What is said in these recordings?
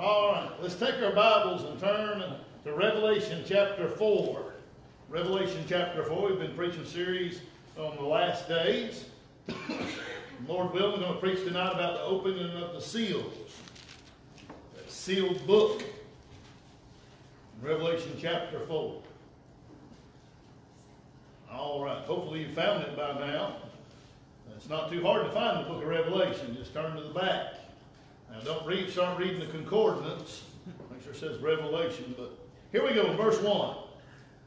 All right, let's take our Bibles and turn to Revelation chapter 4. Revelation chapter 4, we've been preaching a series on the last days. Lord willing, we're going to preach tonight about the opening of the seals. That sealed book. Revelation chapter 4. All right, hopefully you found it by now. It's not too hard to find the book of Revelation. Just turn to the back. Now don't read, start reading the concordance. Make sure it says Revelation. But here we go, verse 1.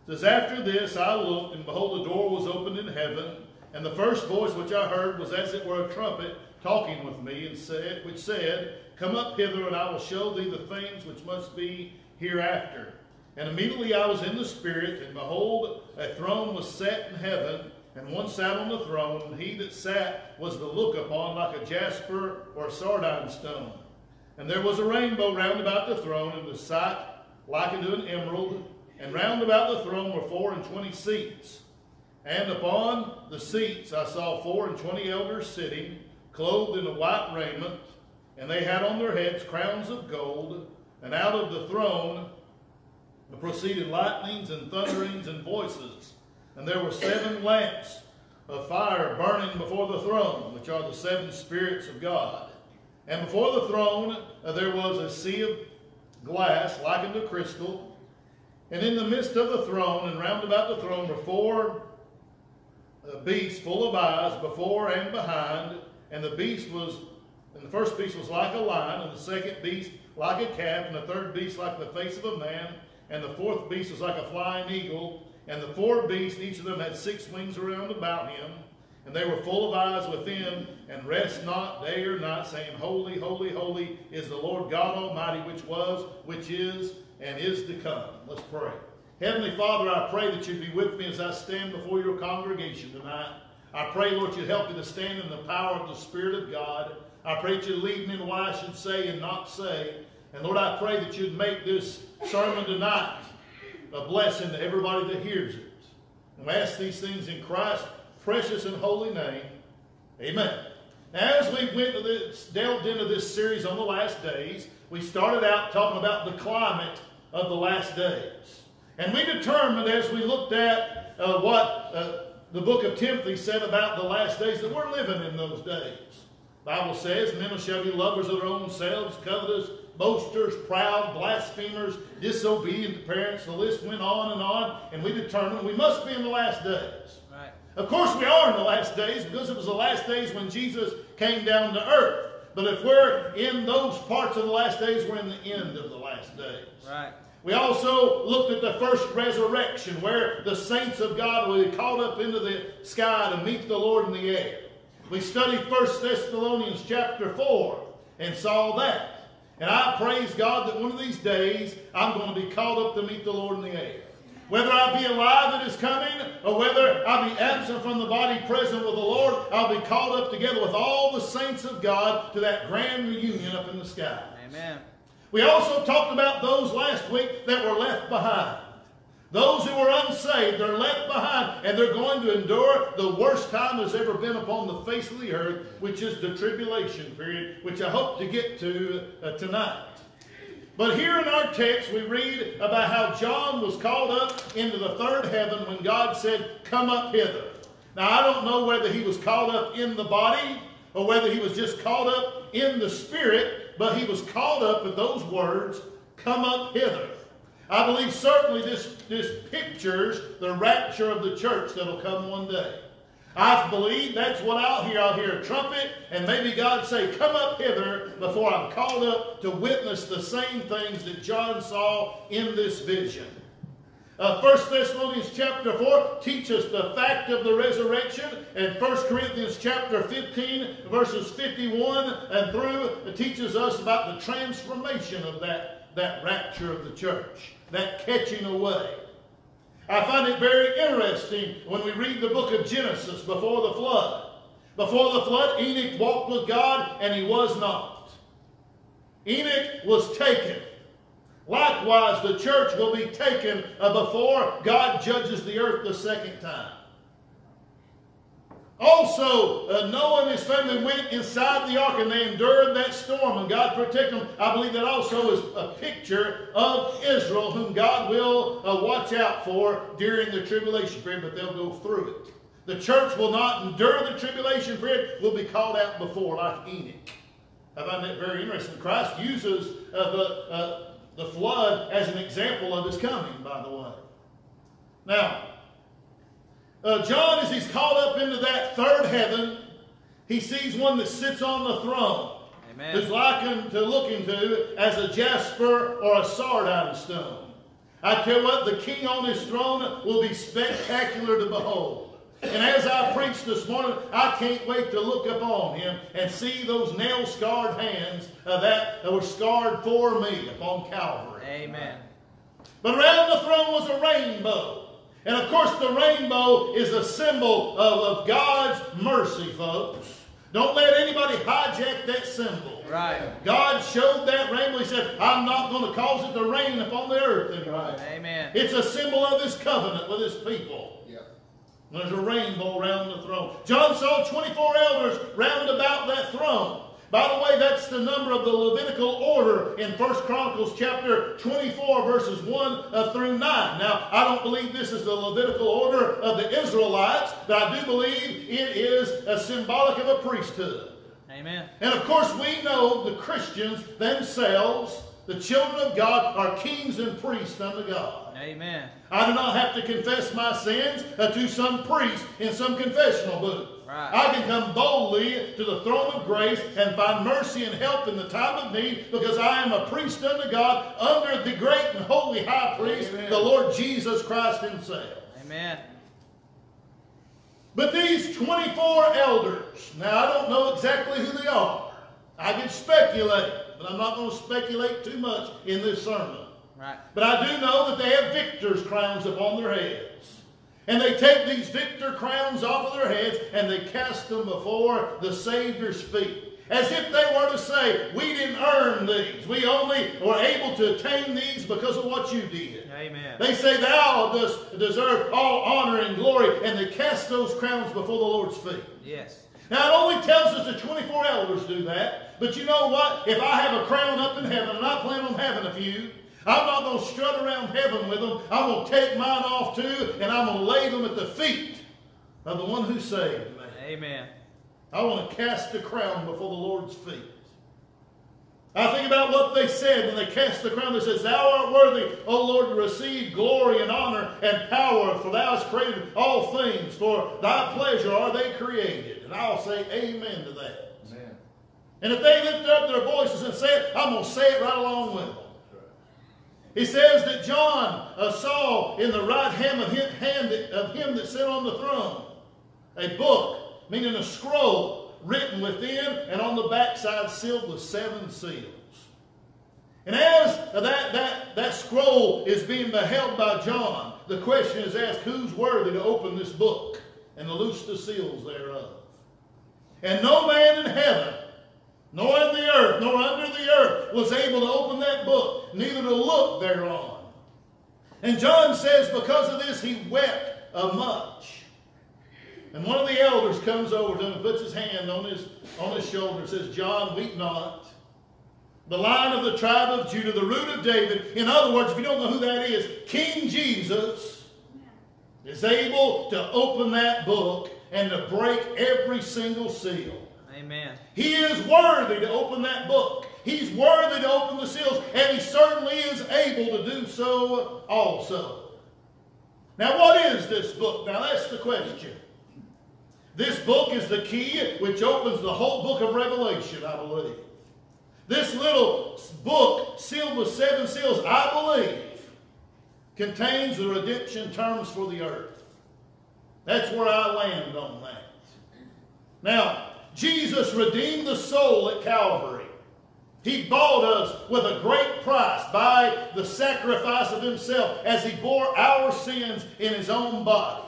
It says, After this I looked, and behold, the door was opened in heaven, and the first voice which I heard was as it were a trumpet talking with me, and said, which said, Come up hither, and I will show thee the things which must be hereafter. And immediately I was in the Spirit, and behold, a throne was set in heaven, and one sat on the throne, and he that sat was to look upon like a jasper or sardine stone. And there was a rainbow round about the throne, and the sight like unto an emerald. And round about the throne were four and twenty seats. And upon the seats I saw four and twenty elders sitting, clothed in a white raiment, and they had on their heads crowns of gold. And out of the throne proceeded lightnings and thunderings and voices. And there were seven lamps of fire burning before the throne, which are the seven spirits of God. And before the throne uh, there was a sea of glass like unto crystal. And in the midst of the throne and round about the throne were four uh, beasts full of eyes before and behind. And the beast was, and the first beast was like a lion, and the second beast like a calf, and the third beast like the face of a man, and the fourth beast was like a flying eagle. And the four beasts, each of them had six wings around about him. And they were full of eyes within, and rest not day or night, saying, Holy, holy, holy is the Lord God Almighty, which was, which is, and is to come. Let's pray. Heavenly Father, I pray that you be with me as I stand before your congregation tonight. I pray, Lord, you help me to stand in the power of the Spirit of God. I pray that you lead me in what I should say and not say. And Lord, I pray that you'd make this sermon tonight a blessing to everybody that hears it. And we ask these things in Christ's precious and holy name. Amen. Now, as we went to this, delved into this series on the last days, we started out talking about the climate of the last days. And we determined as we looked at uh, what uh, the book of Timothy said about the last days that we're living in those days. The Bible says, men shall be lovers of their own selves, covetous, boasters, proud, blasphemers, disobedient to parents. The list went on and on, and we determined we must be in the last days. Right. Of course, we are in the last days because it was the last days when Jesus came down to earth. But if we're in those parts of the last days, we're in the end of the last days. Right. We also looked at the first resurrection where the saints of God will be caught up into the sky to meet the Lord in the air. We studied 1 Thessalonians chapter 4 and saw that. And I praise God that one of these days I'm going to be called up to meet the Lord in the air. Whether I be alive that is coming, or whether I be absent from the body present with the Lord, I'll be called up together with all the saints of God to that grand reunion up in the sky. Amen. We also talked about those last week that were left behind. Those who are unsaved they're left behind, and they're going to endure the worst time that's ever been upon the face of the earth, which is the tribulation period, which I hope to get to uh, tonight. But here in our text, we read about how John was called up into the third heaven when God said, Come up hither. Now, I don't know whether he was called up in the body or whether he was just called up in the spirit, but he was called up with those words, Come up hither. I believe certainly this, this pictures the rapture of the church that'll come one day. I believe that's what I'll hear. I'll hear a trumpet, and maybe God say, Come up hither before I'm called up to witness the same things that John saw in this vision. Uh, 1 Thessalonians chapter 4 teaches the fact of the resurrection, and 1 Corinthians chapter 15, verses 51 and through, teaches us about the transformation of that, that rapture of the church that catching away. I find it very interesting when we read the book of Genesis before the flood. Before the flood, Enoch walked with God and he was not. Enoch was taken. Likewise, the church will be taken before God judges the earth the second time. Also, uh, Noah and his family went inside the ark and they endured that storm, and God protected them. I believe that also is a picture of Israel, whom God will uh, watch out for during the tribulation period, but they'll go through it. The church will not endure the tribulation period, will be called out before, like Enoch. I find that very interesting. Christ uses uh, the, uh, the flood as an example of his coming, by the way. Now, uh, John, as he's called up into that third heaven, he sees one that sits on the throne. Amen. Who's likened to looking to as a jasper or a sardine stone. I tell you what, the king on his throne will be spectacular to behold. And as I preach this morning, I can't wait to look upon him and see those nail scarred hands that were scarred for me upon Calvary. Amen. But around the throne was a rainbow. And of course, the rainbow is a symbol of, of God's mercy, folks. Don't let anybody hijack that symbol. Right. God showed that rainbow. He said, I'm not going to cause it to rain upon the earth anymore. Amen. It's a symbol of his covenant with his people. Yeah. There's a rainbow around the throne. John saw 24 elders round about that throne. By the way, that's the number of the Levitical order in 1 Chronicles chapter 24, verses 1 uh, through 9. Now, I don't believe this is the Levitical order of the Israelites, but I do believe it is a symbolic of a priesthood. Amen. And of course, we know the Christians themselves, the children of God, are kings and priests unto God. Amen. I do not have to confess my sins to some priest in some confessional booth. Right. I can come boldly to the throne of grace and find mercy and help in the time of need because I am a priest unto God under the great and holy high priest, Amen. the Lord Jesus Christ himself. Amen. But these 24 elders, now I don't know exactly who they are. I can speculate, but I'm not going to speculate too much in this sermon. Right. But I do know that they have victor's crowns upon their heads. And they take these victor crowns off of their heads and they cast them before the Savior's feet. As if they were to say, We didn't earn these. We only were able to attain these because of what you did. Amen. They say, Thou dost deserve all honor and glory. And they cast those crowns before the Lord's feet. Yes. Now, it only tells us that 24 elders do that. But you know what? If I have a crown up in heaven, and I plan on having a few, I'm not going to strut around heaven with them. I'm going to take mine off too, and I'm going to lay them at the feet of the one who saved me. Amen. I want to cast the crown before the Lord's feet. I think about what they said when they cast the crown. They says, Thou art worthy, O Lord, to receive glory and honor and power, for thou hast created all things. For thy pleasure are they created. And I'll say amen to that. Amen. And if they lift up their voices and say it, I'm going to say it right along with them. He says that John uh, saw in the right hand of him, hand of him that sat on the throne a book, meaning a scroll, written within and on the backside sealed with seven seals. And as that, that, that scroll is being beheld by John, the question is asked, who's worthy to open this book and to loose the seals thereof? And no man in heaven, nor in the earth, nor under the earth, was able to open that book, neither to look thereon. And John says, because of this, he wept uh, much. And one of the elders comes over to him and puts his hand on his, on his shoulder and says, John, weep not. The lion of the tribe of Judah, the root of David. In other words, if you don't know who that is, King Jesus is able to open that book and to break every single seal. Amen. He is worthy to open that book. He's worthy to open the seals, and he certainly is able to do so also. Now, what is this book? Now, that's the question. This book is the key which opens the whole book of Revelation, I believe. This little book, sealed with seven seals, I believe, contains the redemption terms for the earth. That's where I land on that. Now, Jesus redeemed the soul at Calvary. He bought us with a great price by the sacrifice of himself as he bore our sins in his own body.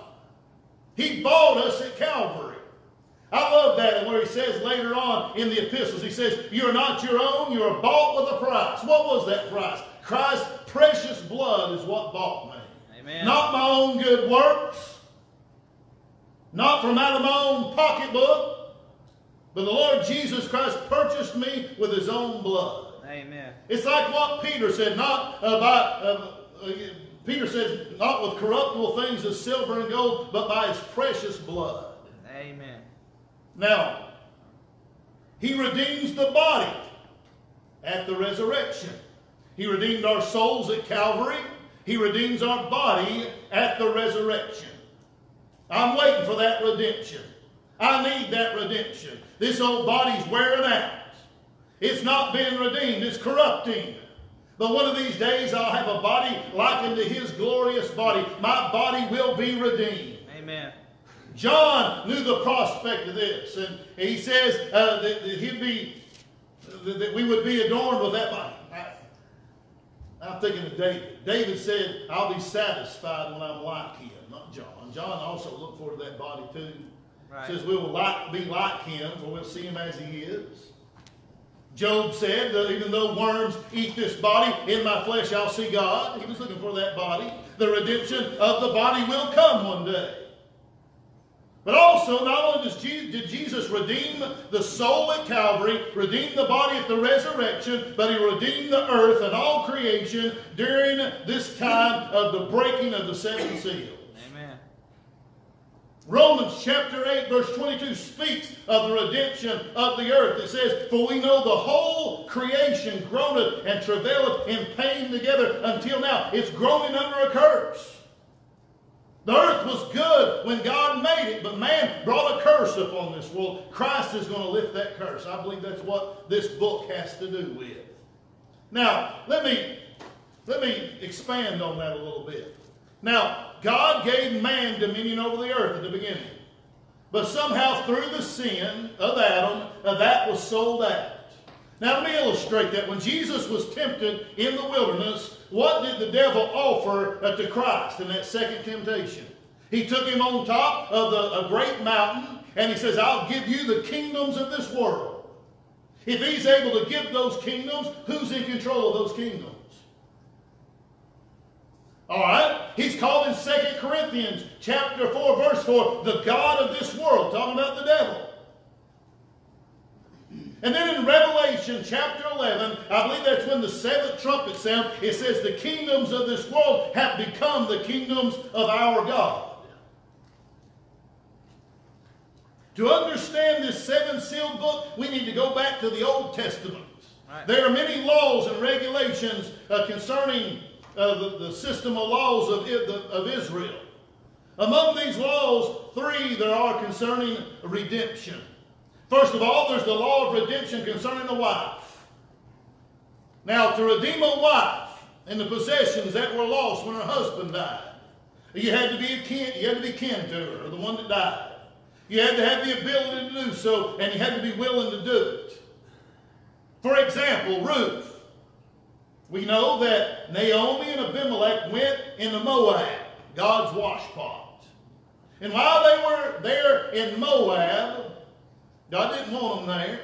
He bought us at Calvary. I love that and where he says later on in the epistles, he says, You're not your own, you are bought with a price. What was that price? Christ's precious blood is what bought me. Amen. Not my own good works, not from out of my own pocketbook, but the Lord Jesus Christ purchased me with his own blood. Amen. It's like what Peter said, not about, uh, uh, Peter says, not with corruptible things as silver and gold, but by his precious blood. Amen. Now, he redeems the body at the resurrection. He redeemed our souls at Calvary. He redeems our body at the resurrection. I'm waiting for that redemption. I need that redemption. This old body's wearing out. It's not being redeemed. It's corrupting. But one of these days I'll have a body likened to his glorious body. My body will be redeemed. Amen. John knew the prospect of this, and he says uh, that, that, he'd be that we would be adorned with that body. I, am thinking of David. David said, "I'll be satisfied when I'm like him." Not John. John also looked forward to that body too. Right. Says we will like, be like him, for we'll see him as he is. Job said that even though worms eat this body, in my flesh I'll see God. He was looking for that body. The redemption of the body will come one day. But also, not only Jesus, did Jesus redeem the soul at Calvary, redeem the body at the resurrection, but he redeemed the earth and all creation during this time of the breaking of the seven seals. Romans chapter 8, verse 22 speaks of the redemption of the earth. It says, For we know the whole creation groaneth and travaileth in pain together until now. It's groaning under a curse. The earth was good when God made it, but man brought a curse upon this world. Christ is going to lift that curse. I believe that's what this book has to do with. Now, let me, let me expand on that a little bit. Now, God gave man dominion over the earth at the beginning. But somehow through the sin of Adam, uh, that was sold out. Now, let me illustrate that. When Jesus was tempted in the wilderness, what did the devil offer uh, to Christ in that second temptation? He took him on top of the, a great mountain, and he says, I'll give you the kingdoms of this world. If he's able to give those kingdoms, who's in control of those kingdoms? All right? He's called in 2 Corinthians chapter 4, verse 4, the God of this world, talking about the devil. And then in Revelation chapter 11, I believe that's when the seventh trumpet sound, it says the kingdoms of this world have become the kingdoms of our God. To understand this seven sealed book, we need to go back to the Old Testament. Right. There are many laws and regulations uh, concerning uh, the, the, system of laws of, of Israel. Among these laws, three there are concerning redemption. First of all, there's the law of redemption concerning the wife. Now, to redeem a wife and the possessions that were lost when her husband died, you had to be a kin, you had to be kin to her, or the one that died. You had to have the ability to do so, and you had to be willing to do it. For example, Ruth. We know that Naomi and Abimelech went into Moab, God's washpot. And while they were there in Moab, God didn't want them there.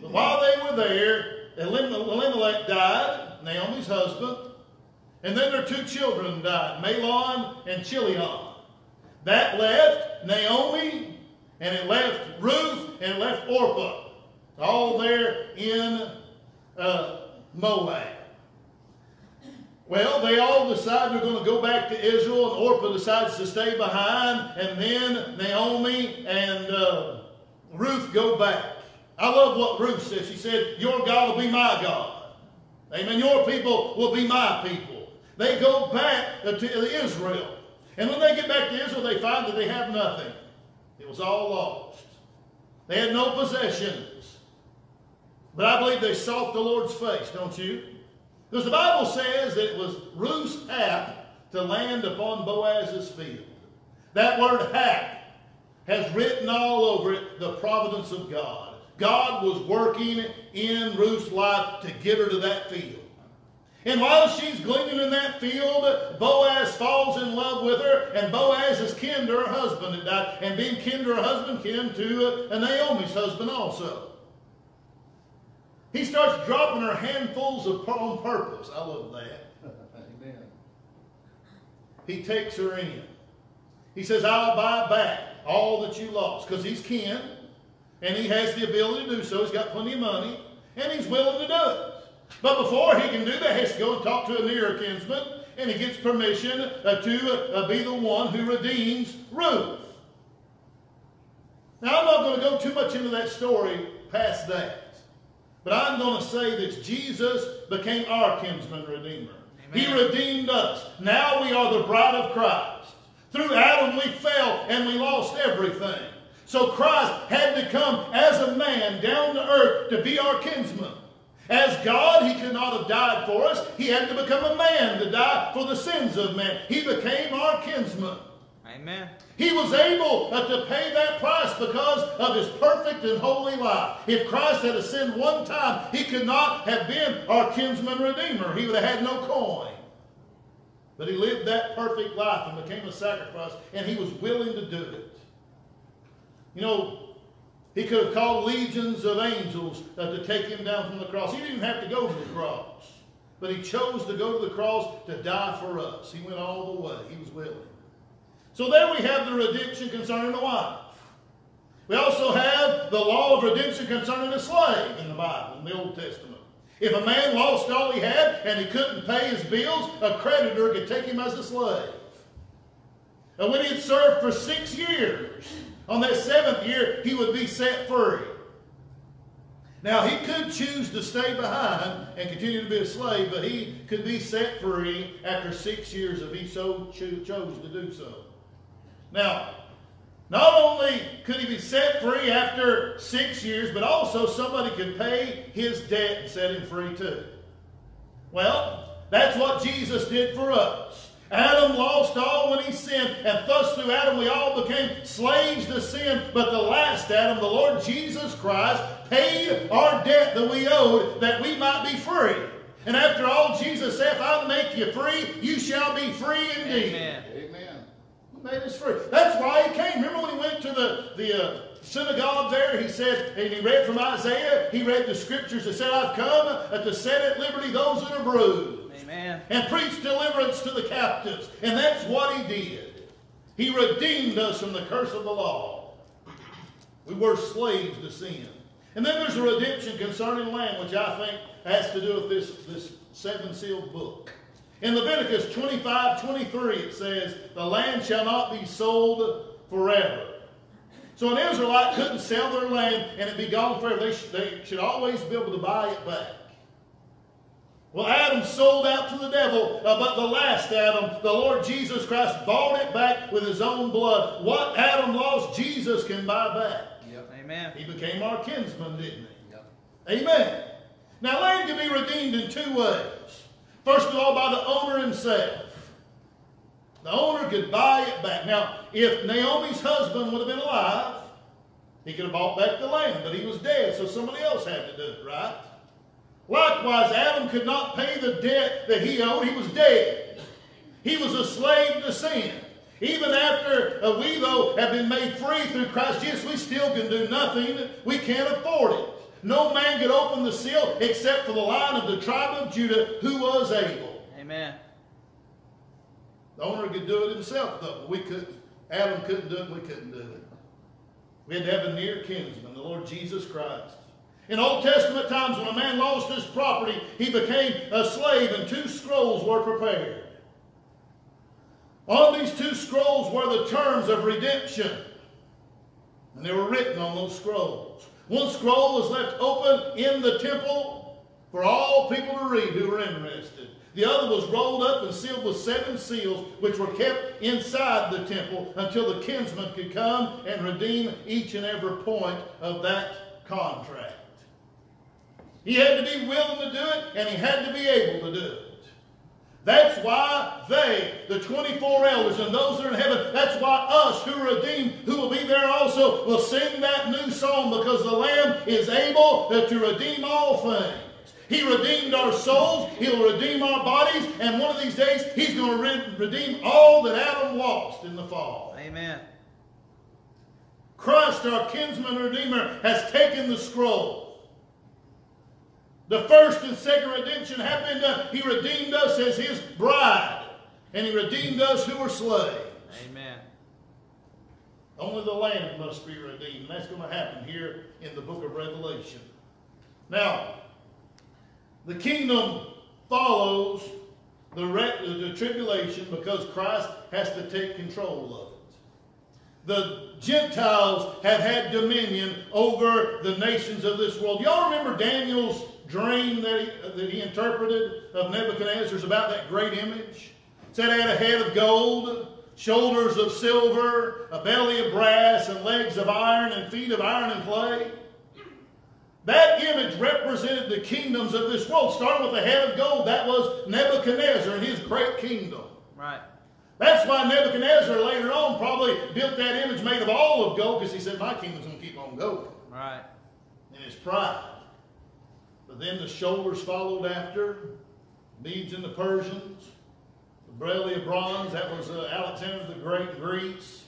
But while they were there, Elimelech died, Naomi's husband, and then their two children died, Mahlon and Chilion. That left Naomi, and it left Ruth, and it left Orpah, all there in uh, Moab. Well, they all decide they're going to go back to Israel, and Orpah decides to stay behind, and then Naomi and uh, Ruth go back. I love what Ruth said. She said, Your God will be my God. Amen. Your people will be my people. They go back to Israel. And when they get back to Israel, they find that they have nothing. It was all lost. They had no possessions. But I believe they sought the Lord's face, don't you? Because the Bible says that it was Ruth's hap to land upon Boaz's field. That word hap has written all over it the providence of God. God was working in Ruth's life to get her to that field. And while she's gleaning in that field, Boaz falls in love with her, and Boaz is kin to her husband and being kin to her husband, kin to uh, Naomi's husband also. He starts dropping her handfuls of on purpose. I love that. Amen. He takes her in. He says, I'll buy back all that you lost. Because he's kin, and he has the ability to do so. He's got plenty of money, and he's willing to do it. But before he can do that, he has to go and talk to a nearer kinsman, and he gets permission uh, to uh, be the one who redeems Ruth. Now, I'm not going to go too much into that story past that. But I'm going to say that Jesus became our kinsman redeemer. Amen. He redeemed us. Now we are the bride of Christ. Through Adam we fell and we lost everything. So Christ had to come as a man down to earth to be our kinsman. As God, he could not have died for us. He had to become a man to die for the sins of man. He became our kinsman. Amen. He was able to pay that price because of his perfect and holy life. If Christ had sinned one time, he could not have been our kinsman redeemer. He would have had no coin. But he lived that perfect life and became a sacrifice, and he was willing to do it. You know, he could have called legions of angels uh, to take him down from the cross. He didn't have to go to the cross, but he chose to go to the cross to die for us. He went all the way. He was willing. So there we have the redemption concerning the wife. We also have the law of redemption concerning a slave in the Bible, in the Old Testament. If a man lost all he had and he couldn't pay his bills, a creditor could take him as a slave. And when he had served for six years, on that seventh year, he would be set free. Now, he could choose to stay behind and continue to be a slave, but he could be set free after six years if he so chose to do so. Now, not only could he be set free after six years, but also somebody could pay his debt and set him free too. Well, that's what Jesus did for us. Adam lost all when he sinned, and thus through Adam we all became slaves to sin. But the last Adam, the Lord Jesus Christ, paid our debt that we owed that we might be free. And after all, Jesus said, If I make you free, you shall be free indeed. Amen made us free. That's why he came. Remember when he went to the, the uh, synagogue there? He said, and he read from Isaiah, he read the scriptures that said, I've come to set at liberty those that are bruised. Amen. And preach deliverance to the captives. And that's what he did. He redeemed us from the curse of the law. We were slaves to sin. And then there's a redemption concerning land, which I think has to do with this, this seven sealed book. In Leviticus 25, 23, it says, The land shall not be sold forever. So an Israelite couldn't sell their land and it be gone forever. They, sh they should always be able to buy it back. Well, Adam sold out to the devil, uh, but the last Adam, the Lord Jesus Christ, bought it back with his own blood. What Adam lost, Jesus can buy back. Yep. Amen. He became our kinsman, didn't he? Yep. Amen. Now, land can be redeemed in two ways. First of all, by the owner himself. The owner could buy it back. Now, if Naomi's husband would have been alive, he could have bought back the land, but he was dead, so somebody else had to do it, right? Likewise, Adam could not pay the debt that he owed. He was dead. He was a slave to sin. Even after uh, we, though, have been made free through Christ Jesus, we still can do nothing. We can't afford it. No man could open the seal except for the line of the tribe of Judah who was able. Amen. The owner could do it himself, but We couldn't. Adam couldn't do it, we couldn't do it. We had to have a near kinsman, the Lord Jesus Christ. In Old Testament times, when a man lost his property, he became a slave, and two scrolls were prepared. On these two scrolls were the terms of redemption, and they were written on those scrolls. One scroll was left open in the temple for all people to read who were interested. The other was rolled up and sealed with seven seals, which were kept inside the temple until the kinsman could come and redeem each and every point of that contract. He had to be willing to do it, and he had to be able to do it. That's why they, the 24 elders and those that are in heaven, that's why us who are redeemed, who will be there also, will sing that new song because the Lamb is able to redeem all things. He redeemed our souls. He'll redeem our bodies. And one of these days, He's going to redeem all that Adam lost in the fall. Amen. Christ, our kinsman redeemer, has taken the scroll. The first and second redemption have been done. He redeemed us as his bride, and he redeemed us who were slaves. Amen. Only the land must be redeemed. And that's going to happen here in the book of Revelation. Now, the kingdom follows the, the tribulation because Christ has to take control of it. The Gentiles have had dominion over the nations of this world. Y'all remember Daniel's dream that he, that he interpreted of Nebuchadnezzar's about that great image? It said it had a head of gold, shoulders of silver, a belly of brass, and legs of iron, and feet of iron and clay. That image represented the kingdoms of this world. Starting with the head of gold, that was Nebuchadnezzar and his great kingdom. Right. That's why Nebuchadnezzar later on probably built that image made of all of gold because he said, My kingdom's going to keep on going. Right. In his pride. Then the shoulders followed after, Medes and the Persians, the belly of bronze, that was uh, Alexander the Great, Greeks,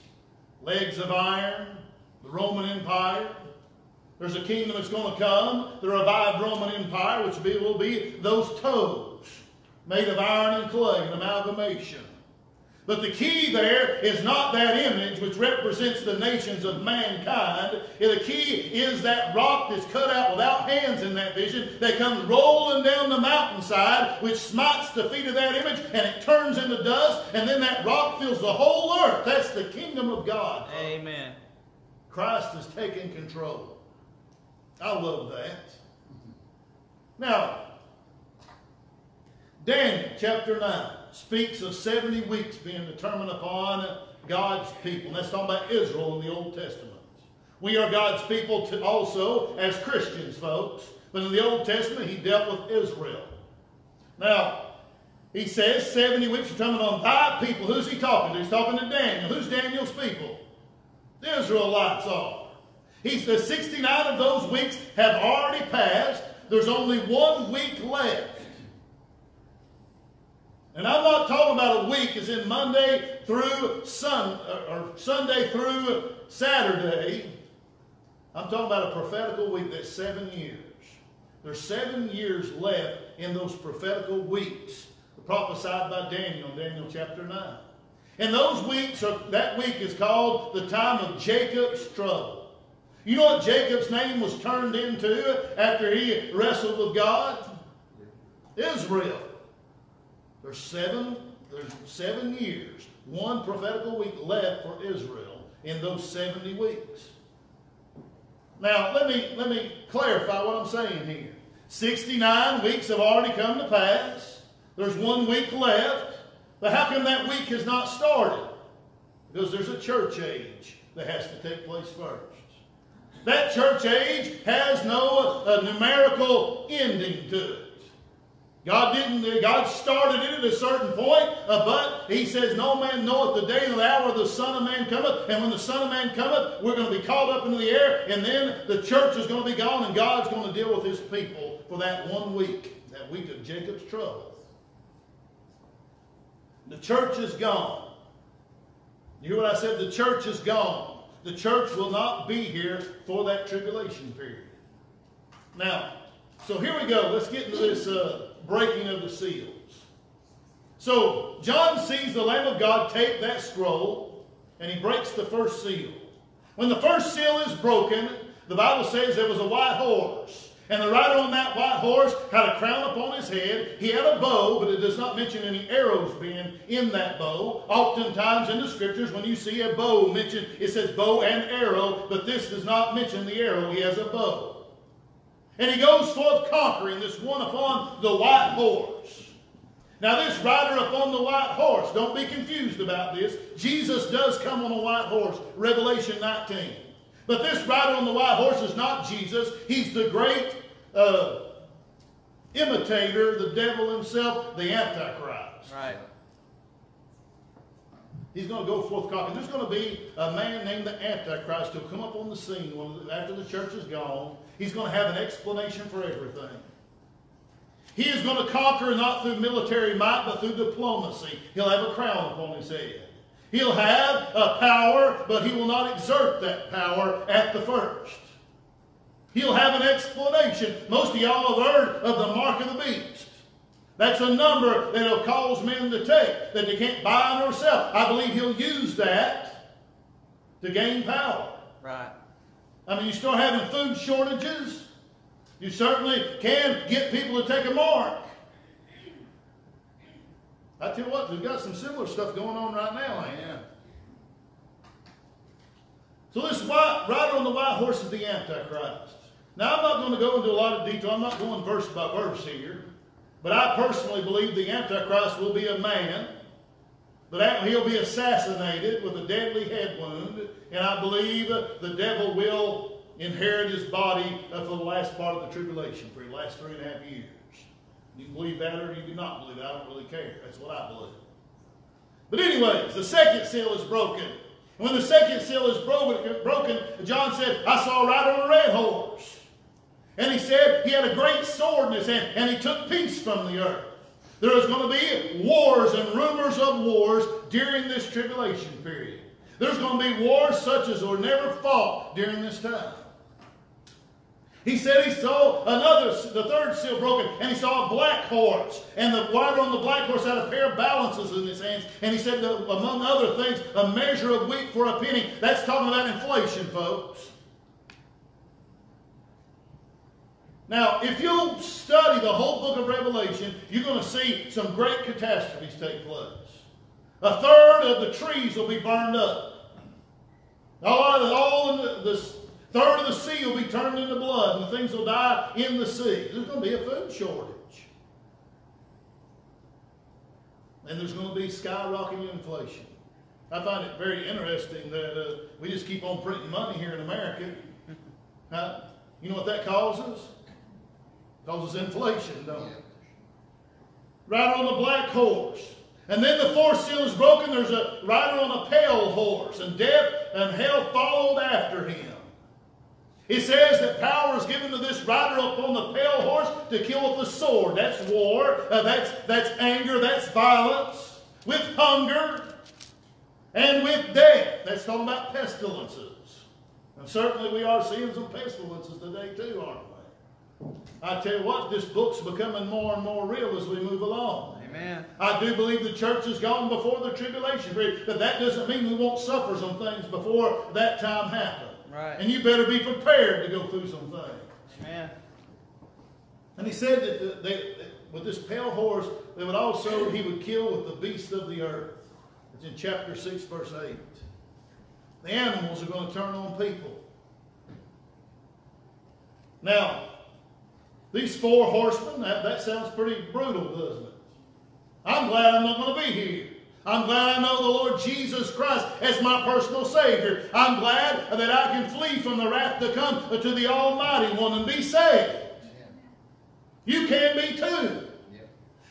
legs of iron, the Roman Empire. There's a kingdom that's going to come, the revived Roman Empire, which will be those toes made of iron and clay, an amalgamation. But the key there is not that image which represents the nations of mankind. The key is that rock that's cut out without hands in that vision that comes rolling down the mountainside, which smites the feet of that image and it turns into dust, and then that rock fills the whole earth. That's the kingdom of God. Amen. Christ is taking control. I love that. Now, Daniel chapter 9 speaks of 70 weeks being determined upon God's people. And that's talking about Israel in the Old Testament. We are God's people also as Christians, folks. But in the Old Testament, he dealt with Israel. Now, he says 70 weeks determined on thy people. Who's he talking to? He's talking to Daniel. Who's Daniel's people? The Israelites are. He says 69 of those weeks have already passed. There's only one week left. And I'm not talking about a week as in Monday through Sun or Sunday through Saturday. I'm talking about a prophetical week that's seven years. There's seven years left in those prophetical weeks prophesied by Daniel in Daniel chapter 9. And those weeks, are, that week is called the time of Jacob's trouble. You know what Jacob's name was turned into after he wrestled with God? Israel. There's seven, there's seven years, one prophetical week left for Israel in those 70 weeks. Now, let me, let me clarify what I'm saying here. 69 weeks have already come to pass. There's one week left. But how come that week has not started? Because there's a church age that has to take place first. That church age has no uh, numerical ending to it. God didn't, God started it at a certain point, uh, but he says, No man knoweth the day or the hour the Son of Man cometh. And when the Son of Man cometh, we're going to be caught up into the air, and then the church is going to be gone, and God's going to deal with his people for that one week, that week of Jacob's trouble. The church is gone. You hear what I said? The church is gone. The church will not be here for that tribulation period. Now, so here we go. Let's get into this. Uh, breaking of the seals. So John sees the Lamb of God take that scroll and he breaks the first seal. When the first seal is broken, the Bible says there was a white horse. And the rider on that white horse had a crown upon his head. He had a bow, but it does not mention any arrows being in that bow. Oftentimes in the scriptures, when you see a bow mentioned, it says bow and arrow, but this does not mention the arrow. He has a bow. And he goes forth conquering this one upon the white horse. Now, this rider upon the white horse, don't be confused about this. Jesus does come on a white horse, Revelation 19. But this rider on the white horse is not Jesus. He's the great uh, imitator, the devil himself, the Antichrist. Right. He's going to go forth conquering. There's going to be a man named the Antichrist who'll come up on the scene after the church is gone. He's going to have an explanation for everything. He is going to conquer not through military might, but through diplomacy. He'll have a crown upon his head. He'll have a power, but he will not exert that power at the first. He'll have an explanation. Most of y'all have heard of the mark of the beast. That's a number that'll cause men to take that they can't buy nor sell. I believe he'll use that to gain power. Right. I mean, you start having food shortages, you certainly can get people to take a mark. I tell you what, we've got some similar stuff going on right now, ain't Yeah. So this white, rider on the white horse is the Antichrist. Now I'm not going to go into a lot of detail. I'm not going verse by verse here. But I personally believe the Antichrist will be a man. But he'll be assassinated with a deadly head wound. And I believe the devil will inherit his body uh, for the last part of the tribulation, for the last three and a half years. You believe that or you do not believe that. I don't really care. That's what I believe. But anyways, the second seal is broken. When the second seal is broken, broken, John said, I saw a rider on a red horse. And he said he had a great sword in his hand, and he took peace from the earth. There is going to be wars and rumors of wars during this tribulation period. There's going to be wars such as were never fought during this time. He said he saw another, the third seal broken, and he saw a black horse. And the rider on the black horse had a pair of balances in his hands. And he said, among other things, a measure of wheat for a penny. That's talking about inflation, folks. Now, if you'll study the whole book of Revelation, you're going to see some great catastrophes take place. A third of the trees will be burned up. All, all in the, the third of the sea will be turned into blood, and the things will die in the sea. There's going to be a food shortage. And there's going to be skyrocketing inflation. I find it very interesting that uh, we just keep on printing money here in America. You know what that causes? Causes inflation, don't it? Rider on the black horse. And then the fourth seal is broken. There's a rider on a pale horse, and death and hell followed after him. He says that power is given to this rider upon the pale horse to kill with the sword. That's war. Uh, that's, that's anger. That's violence. With hunger and with death. That's talking about pestilences. And certainly we are seeing some pestilences today too, aren't we? I tell you what, this book's becoming more and more real as we move along. Amen. I do believe the church has gone before the tribulation period, but that doesn't mean we won't suffer some things before that time happens. Right. And you better be prepared to go through some things. Amen. And he said that, they, with this pale horse, they would also, he would kill with the beasts of the earth. It's in chapter 6, verse 8. The animals are going to turn on people. Now, these four horsemen, that, that sounds pretty brutal, doesn't it? I'm glad I'm not going to be here. I'm glad I know the Lord Jesus Christ as my personal Savior. I'm glad that I can flee from the wrath to come to the Almighty One and be saved. You can be too.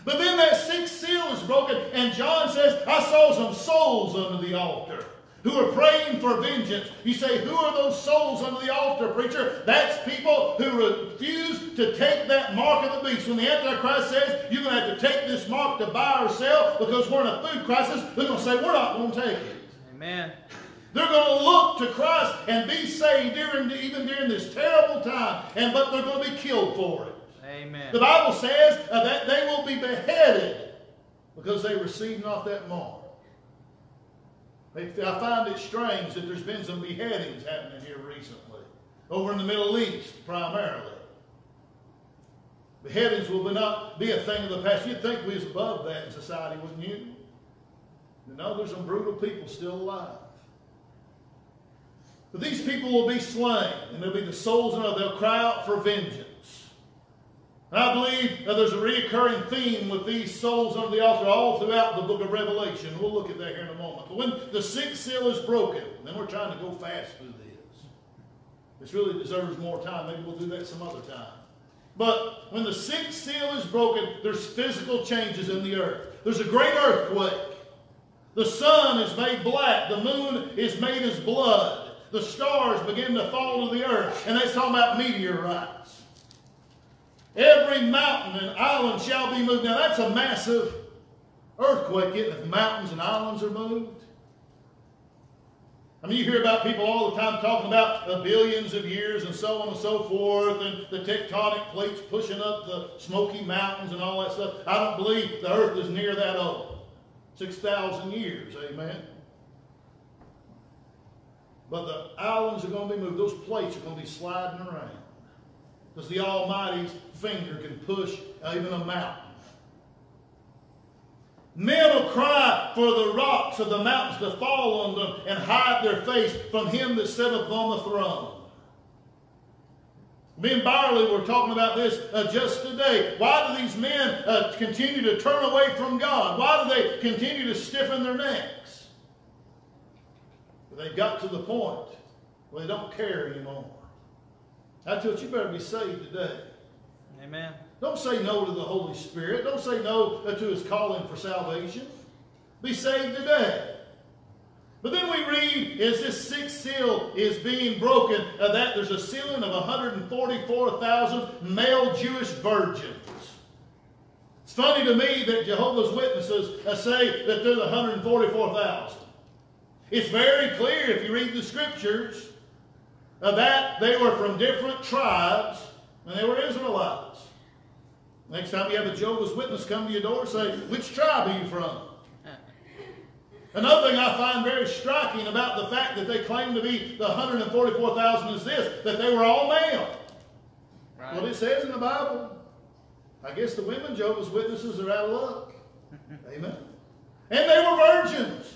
But then that sixth seal is broken, and John says, I saw some souls under the altar who are praying for vengeance. You say, who are those souls under the altar, preacher? That's people who refuse to take that mark of the beast. When the Antichrist says, you're going to have to take this mark to buy or sell because we're in a food crisis, they're going to say, we're not going to take it. Amen. They're going to look to Christ and be saved during, even during this terrible time, and but they're going to be killed for it. Amen. The Bible says uh, that they will be beheaded because they received not that mark. I find it strange that there's been some beheadings happening here recently, over in the Middle East primarily. Beheadings will not be a thing of the past. You'd think we was above that in society, wouldn't you? You know, there's some brutal people still alive. But these people will be slain, and they'll be the souls and they'll cry out for vengeance. And I believe that there's a recurring theme with these souls under the altar all throughout the book of Revelation. We'll look at that here in a moment. But when the sixth seal is broken, then we're trying to go fast through this. This really deserves more time. Maybe we'll do that some other time. But when the sixth seal is broken, there's physical changes in the earth. There's a great earthquake. The sun is made black. The moon is made as blood. The stars begin to fall to the earth. And that's talking about meteorites. Every mountain and island shall be moved. Now that's a massive earthquake, isn't? If mountains and islands are moved. I mean, you hear about people all the time talking about the billions of years and so on and so forth, and the tectonic plates pushing up the Smoky Mountains and all that stuff. I don't believe the earth is near that old. 6,000 years, amen. But the islands are going to be moved. Those plates are going to be sliding around. Because the Almighty's finger can push even a mountain. Men will cry for the rocks of the mountains to fall on them and hide their face from him that sitteth on the throne. Me and Barley were talking about this uh, just today. Why do these men uh, continue to turn away from God? Why do they continue to stiffen their necks? They've got to the point where they don't care anymore. I tell you, you better be saved today. Amen. Don't say no to the Holy Spirit. Don't say no to his calling for salvation. Be saved today. But then we read as this sixth seal is being broken, uh, that there's a sealing of 144,000 male Jewish virgins. It's funny to me that Jehovah's Witnesses uh, say that there's 144,000. It's very clear if you read the scriptures that they were from different tribes and they were Israelites. Next time you have a Jehovah's Witness come to your door, say, Which tribe are you from? Another thing I find very striking about the fact that they claim to be the 144,000 is this, that they were all male. Right. Well, it says in the Bible. I guess the women, Jehovah's Witnesses, are out of luck. Amen. And they were virgins.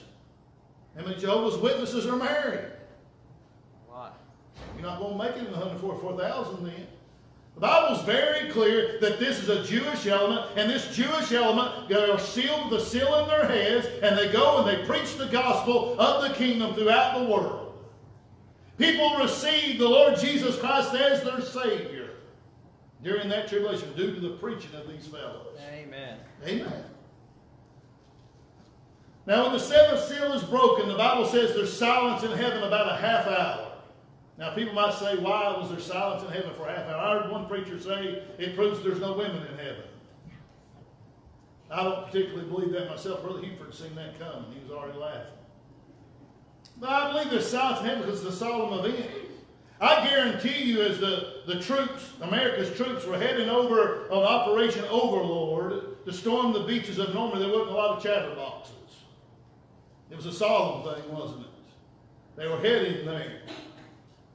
How many Jehovah's Witnesses are married? You're not going to make it in the 144,000 then. The Bible is very clear that this is a Jewish element, and this Jewish element, they are sealed with a seal in their heads, and they go and they preach the gospel of the kingdom throughout the world. People receive the Lord Jesus Christ as their Savior during that tribulation due to the preaching of these fellows. Amen. Amen. Now, when the seventh seal is broken, the Bible says there's silence in heaven about a half hour. Now, people might say, why was there silence in heaven for a half hour? I heard one preacher say it proves there's no women in heaven. I don't particularly believe that myself. Brother Heford seen that coming. He was already laughing. But I believe there's silence in heaven because it's a solemn event. I guarantee you, as the, the troops, America's troops, were heading over on Operation Overlord to storm the beaches of Normandy, there wasn't a lot of chatterboxes. It was a solemn thing, wasn't it? They were heading there.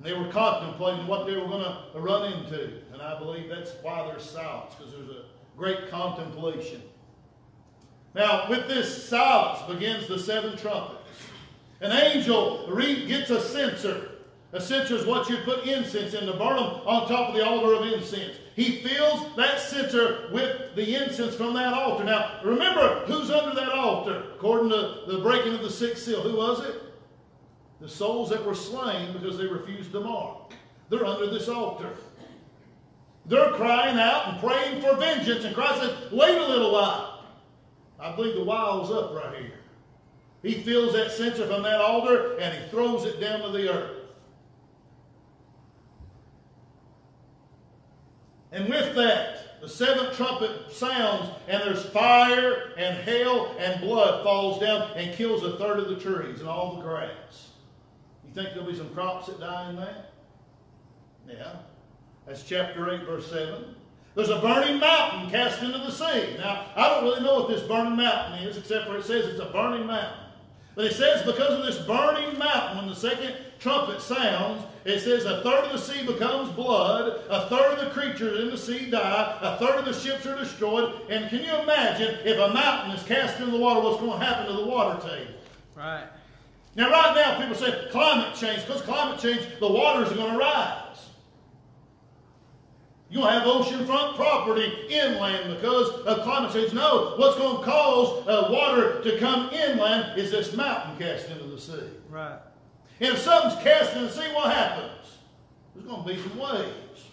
And they were contemplating what they were going to run into. And I believe that's why there's silence, because there's a great contemplation. Now, with this silence begins the seven trumpets. An angel gets a censer. A censer is what you put incense in to burn them on top of the altar of incense. He fills that censer with the incense from that altar. Now, remember who's under that altar, according to the breaking of the sixth seal. Who was it? The souls that were slain because they refused the mark. They're under this altar. They're crying out and praying for vengeance, and Christ says, wait a little while. I believe the while's up right here. He fills that censer from that altar and he throws it down to the earth. And with that, the seventh trumpet sounds, and there's fire and hail and blood falls down and kills a third of the trees and all the grass. You think there'll be some crops that die in that? Yeah. That's chapter 8, verse 7. There's a burning mountain cast into the sea. Now, I don't really know what this burning mountain is, except for it says it's a burning mountain. But it says because of this burning mountain, when the second trumpet sounds, it says a third of the sea becomes blood, a third of the creatures in the sea die, a third of the ships are destroyed. And can you imagine if a mountain is cast into the water, what's going to happen to the water table? Right. Now, right now, people say climate change. Because climate change, the waters are going to rise. You'll have oceanfront property inland because of climate change. No, what's going to cause uh, water to come inland is this mountain cast into the sea. Right. And if something's cast into the sea, what happens? There's going to be some waves.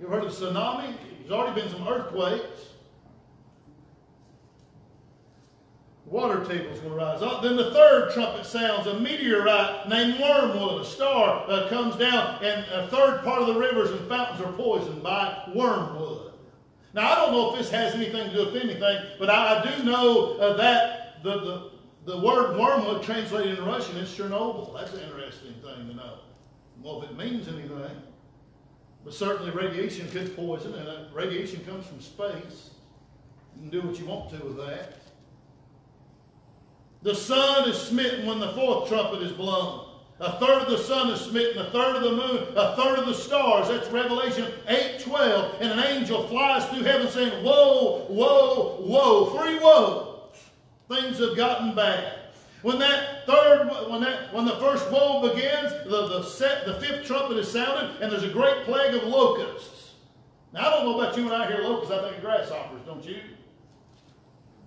You ever heard of tsunami? There's already been some earthquakes. Water table is going to rise up. Then the third trumpet sounds. A meteorite named Wormwood, a star, uh, comes down, and a third part of the rivers and fountains are poisoned by wormwood. Now, I don't know if this has anything to do with anything, but I, I do know uh, that the, the, the word wormwood translated in Russian is Chernobyl. That's an interesting thing to know. Well, if it means anything. But certainly radiation could poison, and uh, radiation comes from space. You can do what you want to with that. The sun is smitten when the fourth trumpet is blown. A third of the sun is smitten, a third of the moon, a third of the stars. That's Revelation 8 12. And an angel flies through heaven saying, Woe, woe, woe. Three woes. Things have gotten bad. When that third, when that, when the first woe begins, the, the set, the fifth trumpet is sounded, and there's a great plague of locusts. Now I don't know about you when I hear locusts, I think of grasshoppers, don't you?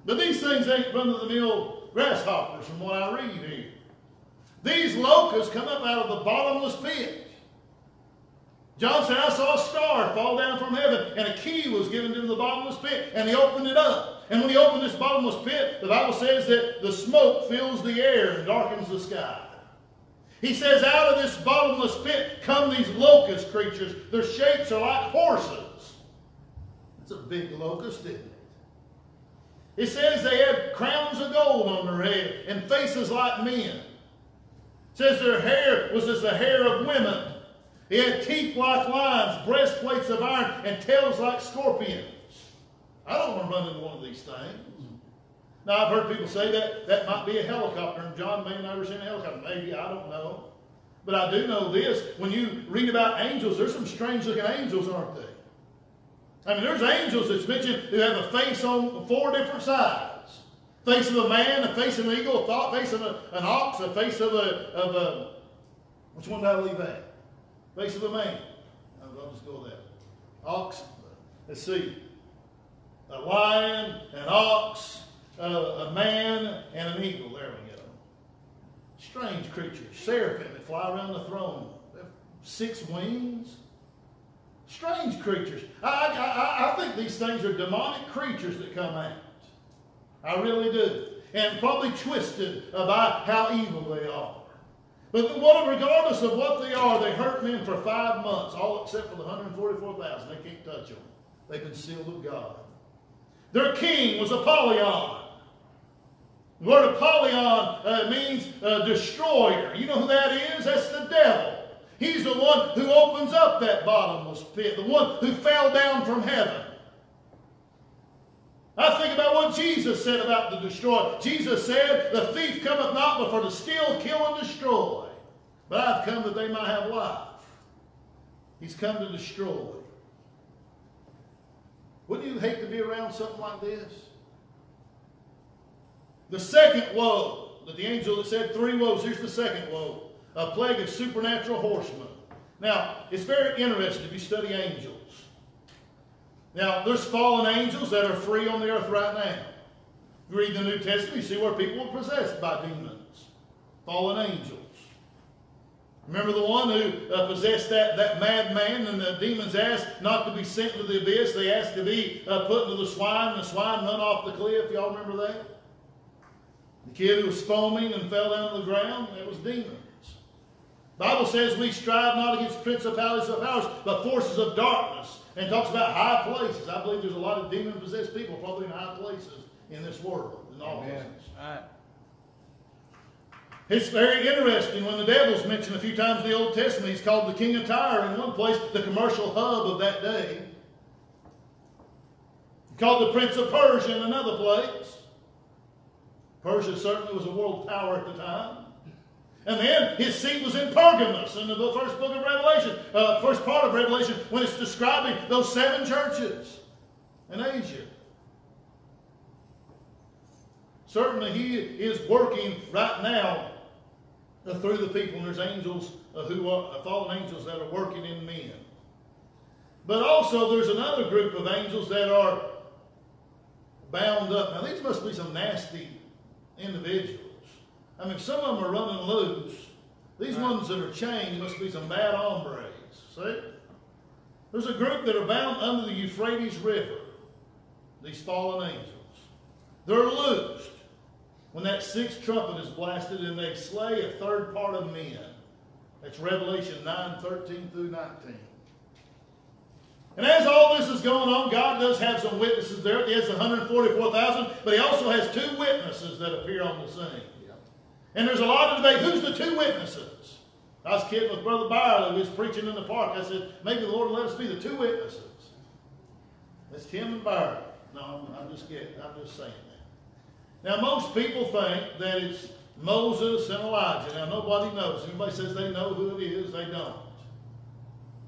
But these things ain't run-of-the-mill grasshoppers from what I read here. These locusts come up out of the bottomless pit. John said, I saw a star fall down from heaven, and a key was given to the bottomless pit, and he opened it up. And when he opened this bottomless pit, the Bible says that the smoke fills the air and darkens the sky. He says, out of this bottomless pit come these locust creatures. Their shapes are like horses. It's a big locust, isn't it? It says they had crowns of gold on their head and faces like men. It says their hair was as the hair of women. They had teeth like lions, breastplates of iron, and tails like scorpions. I don't want to run into one of these things. Now, I've heard people say that that might be a helicopter, and John may have never seen a helicopter. Maybe, I don't know. But I do know this. When you read about angels, there's some strange looking angels, aren't they? I mean, there's angels that's mentioned who have a face on four different sides. Face of a man, a face of an eagle, a thought, face of a, an ox, a face of a, of a, which one did I leave at? Face of a man. I'll just go with that. Ox, let's see. A lion, an ox, a man, and an eagle. There we go. Strange creatures. Seraphim that fly around the throne. Six wings. Strange creatures. I, I, I think these things are demonic creatures that come out. I really do. And probably twisted about how evil they are. But what, regardless of what they are, they hurt men for five months, all except for the 144,000. They can't touch them. They've been sealed with God. Their king was Apollyon. The word Apollyon uh, means uh, destroyer. You know who that is? That's the devil. He's the one who opens up that bottomless pit, the one who fell down from heaven. I think about what Jesus said about the destroyer. Jesus said, The thief cometh not but for to steal, kill, and destroy. But I've come that they might have life. He's come to destroy. Wouldn't you hate to be around something like this? The second woe, that the angel that said three woes, here's the second woe. A plague of supernatural horsemen. Now, it's very interesting if you study angels. Now, there's fallen angels that are free on the earth right now. You read the New Testament, you see where people were possessed by demons. Fallen angels. Remember the one who uh, possessed that, that madman and the demons asked not to be sent to the abyss. They asked to be uh, put into the swine and the swine run off the cliff. Y'all remember that? The kid who was foaming and fell down to the ground, that was demons. Bible says we strive not against principalities of powers, but forces of darkness. And talks about high places. I believe there's a lot of demon-possessed people probably in high places in this world, in all places. Right. It's very interesting when the devil's mentioned a few times in the Old Testament. He's called the king of Tyre in one place, the commercial hub of that day. He's called the prince of Persia in another place. Persia certainly was a world power at the time. And then his seat was in Pergamos in the first book of Revelation, uh, first part of Revelation, when it's describing those seven churches in Asia. Certainly he is working right now uh, through the people, and there's angels uh, who are uh, fallen angels that are working in men. But also there's another group of angels that are bound up. Now these must be some nasty individuals. I mean, some of them are running loose. These right. ones that are chained must be some bad hombres. See? There's a group that are bound under the Euphrates River. These fallen angels. They're loosed when that sixth trumpet is blasted and they slay a third part of men. That's Revelation 9, 13 through 19. And as all this is going on, God does have some witnesses there. He has 144,000, but he also has two witnesses that appear on the scene. And there's a lot of debate. Who's the two witnesses? I was kidding with Brother Byron who was preaching in the park. I said, maybe the Lord will let us be the two witnesses. That's Tim and Byron. No, I'm just kidding. I'm just saying that. Now, most people think that it's Moses and Elijah. Now, nobody knows. Anybody says they know who it is, they don't.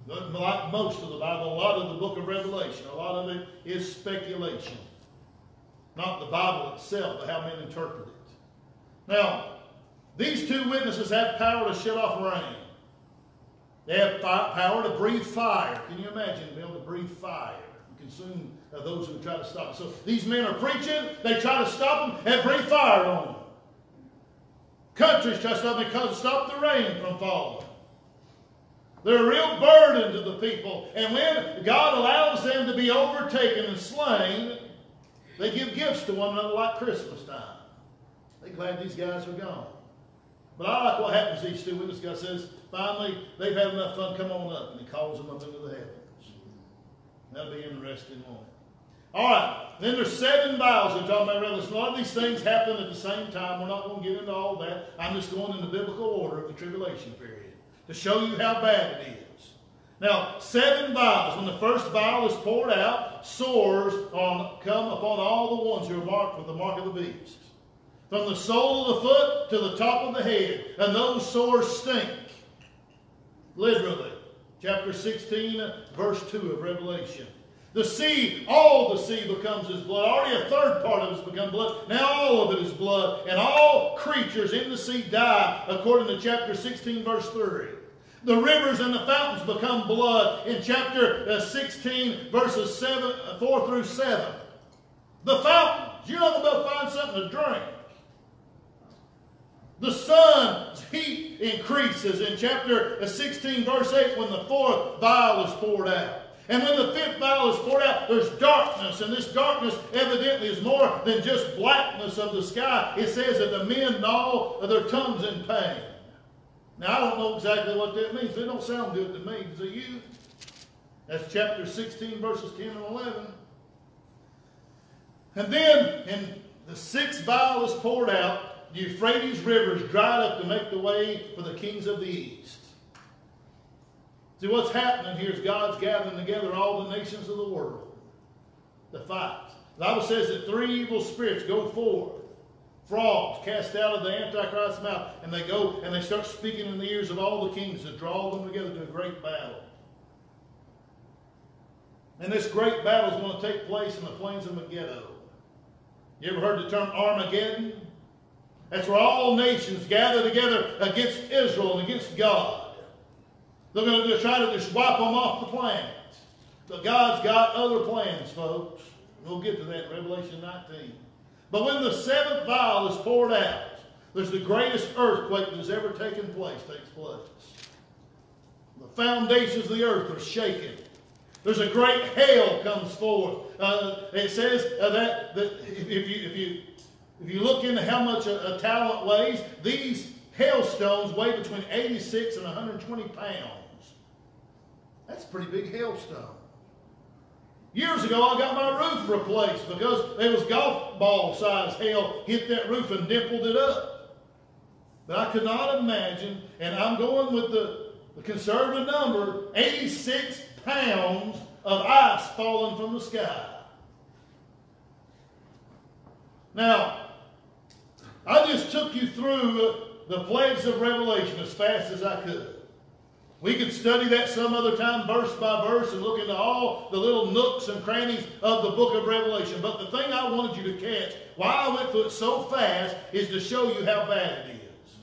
Like most of the Bible, a lot of the book of Revelation, a lot of it is speculation. Not the Bible itself, but how men interpret it. Now, these two witnesses have power to shut off rain. They have power to breathe fire. Can you imagine being able to breathe fire and consume uh, those who try to stop? So these men are preaching, they try to stop them and breathe fire on them. Countries try to stop them because stop the rain from falling. They're a real burden to the people. And when God allows them to be overtaken and slain, they give gifts to one another like Christmas time. They're glad these guys are gone. But ah, I like what happens to these two witnesses. God says, finally, they've had enough fun, come on up. And he calls them up into the heavens. That'll be interesting, it? All right, then there's seven vials that talking about Revelation. A lot of these things happen at the same time. We're not going to get into all that. I'm just going in the biblical order of the tribulation period to show you how bad it is. Now, seven vials. When the first vial is poured out, sores on, come upon all the ones who are marked with the mark of the beast. From the sole of the foot to the top of the head. And those sores stink. Literally. Chapter 16, verse 2 of Revelation. The sea, all the sea becomes his blood. Already a third part of it has become blood. Now all of it is blood. And all creatures in the sea die, according to chapter 16, verse 3. The rivers and the fountains become blood in chapter uh, 16, verses 7, 4 through 7. The fountains, you're not going to find something to drink. The sun's heat increases in chapter 16, verse 8, when the fourth vial is poured out. And when the fifth vial is poured out, there's darkness. And this darkness evidently is more than just blackness of the sky. It says that the men gnaw their tongues in pain. Now, I don't know exactly what that means. It don't sound good to me. Do you? That's chapter 16, verses 10 and 11. And then, in the sixth vial is poured out, the Euphrates River is dried up to make the way for the kings of the east. See, what's happening here is God's gathering together all the nations of the world to fight. The Bible says that three evil spirits go forth. Frogs cast out of the Antichrist's mouth, and they go and they start speaking in the ears of all the kings to draw them together to a great battle. And this great battle is going to take place in the plains of Megiddo. You ever heard the term Armageddon? That's where all nations gather together against Israel and against God. They're going to try to just wipe them off the planet. But God's got other plans, folks. We'll get to that in Revelation 19. But when the seventh vial is poured out, there's the greatest earthquake that has ever taken place takes place. The foundations of the earth are shaken. There's a great hail comes forth. Uh, it says uh, that, that if, you, if, you, if you look into how much a, a talent weighs, these hailstones weigh between 86 and 120 pounds. That's a pretty big hailstone. Years ago, I got my roof replaced because there was golf ball size hail hit that roof and dimpled it up. But I could not imagine, and I'm going with the, the conservative number, 86 pounds of ice falling from the sky. Now, I just took you through the plagues of Revelation as fast as I could. We could study that some other time, verse by verse, and look into all the little nooks and crannies of the book of Revelation. But the thing I wanted you to catch, why I went through it so fast, is to show you how bad it is.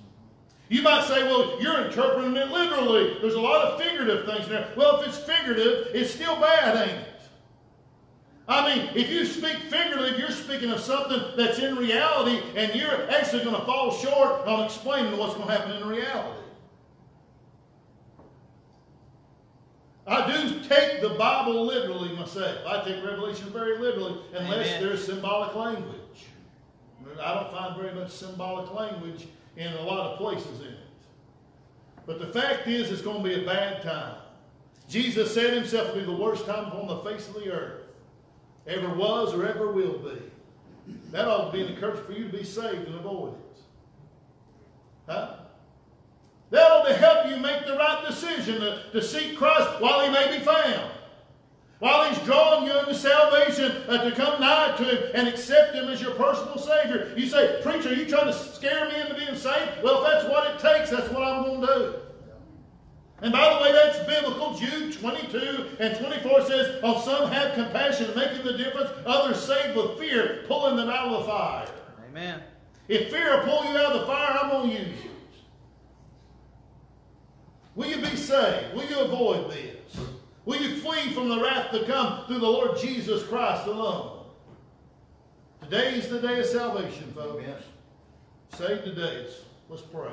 You might say, well, you're interpreting it literally. There's a lot of figurative things there. Well, if it's figurative, it's still bad, ain't it? I mean, if you speak figuratively, you're speaking of something that's in reality, and you're actually going to fall short on explaining what's going to happen in reality. I do take the Bible literally myself. I take Revelation very literally, unless Amen. there's symbolic language. I don't find very much symbolic language in a lot of places in it. But the fact is, it's going to be a bad time. Jesus said himself to be the worst time upon the face of the earth. Ever was or ever will be. That ought to be an encouragement for you to be saved and avoid it. Huh? That'll to help you make the right decision to, to seek Christ while he may be found. While he's drawing you into salvation uh, to come nigh to him and accept him as your personal Savior, you say, Preacher, are you trying to scare me into being saved? Well, if that's what it takes, that's what I'm going to do. And by the way, that's biblical. Jude 22 and 24 says, Of some have compassion, making the difference. Others save with fear, pulling them out of the fire. Amen. If fear will pull you out of the fire, I'm going to use you. Will you be saved? Will you avoid this? Will you flee from the wrath to come through the Lord Jesus Christ alone? Today is the day of salvation, folks. Amen. Saved today. Let's pray.